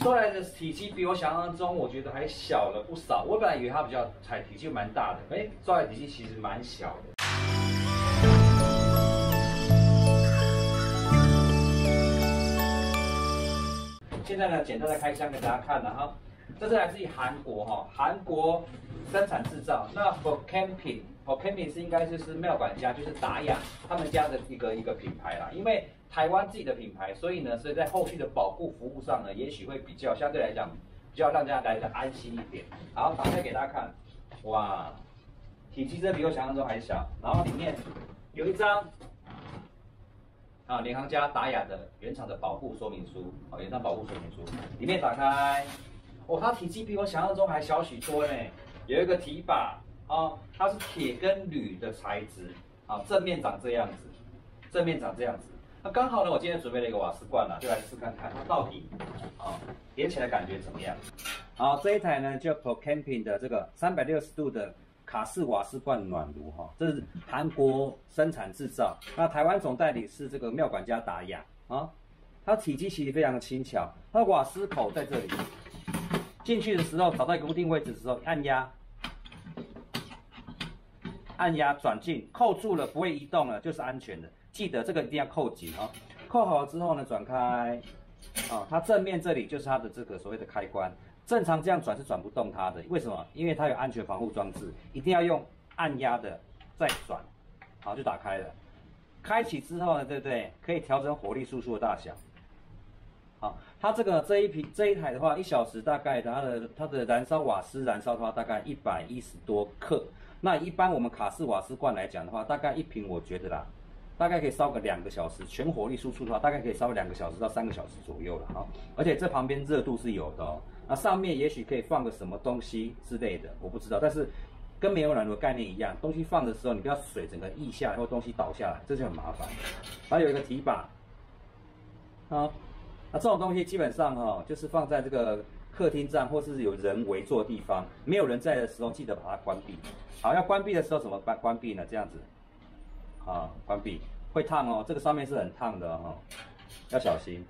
出来的体积比我想象中，我觉得还小了不少。我本来以为它比较才体积蛮大的，哎，出来体积其实蛮小的。现在呢，简单的开箱给大家看了哈。这是来自于韩国哈，韩国生产制造。那 For Camping，For Camping 是应该就是妙管家，就是达雅他们家的一个一个品牌啦。因为台湾自己的品牌，所以呢，所以在后续的保护服务上呢，也许会比较相对来讲，比较让大家来的安心一点。好，打开给大家看，哇，体积真的比我想象中还小。然后里面有一张啊，联航家达雅的原厂的保护说明书，啊，原厂保护说明书，里面打开。哦，它体积比我想象中还小许多呢。有一个提把啊，它是铁跟铝的材质啊，正面长这样子，正面长这样子。那刚好呢，我今天准备了一个瓦斯罐啦，就来试看看它到底啊点起来感觉怎么样。好，这一台呢叫 Pro Camping 的这个三百六十度的卡式瓦斯罐暖炉哈，这是韩国生产制造，那台湾总代理是这个妙管家达雅啊。它体积其实非常的轻巧，它的瓦斯口在这里。进去的时候，找到一个固定位置的时候，按压，按压转进，扣住了不会移动了，就是安全的。记得这个一定要扣紧哦。扣好了之后呢，转开，啊，它正面这里就是它的这个所谓的开关。正常这样转是转不动它的，为什么？因为它有安全防护装置，一定要用按压的再转，好就打开了。开启之后呢，对不对？可以调整火力输出的大小。好，它这个这一瓶这一台的话，一小时大概它的它的燃烧瓦斯燃烧的话，大概一百一十多克。那一般我们卡式瓦斯罐来讲的话，大概一瓶我觉得啦，大概可以烧个两个小时，全火力输出的话，大概可以烧两个小时到三个小时左右了哈。而且这旁边热度是有的哦，那上面也许可以放个什么东西之类的，我不知道。但是跟煤油暖炉概念一样，东西放的时候你不要水整个溢下来或东西倒下来，这就很麻烦。还有一个提把，好。那这种东西基本上哈，就是放在这个客厅站或是有人围坐地方，没有人在的时候记得把它关闭。好，要关闭的时候怎么关关闭呢？这样子，啊，关闭，会烫哦，这个上面是很烫的哈，要小心。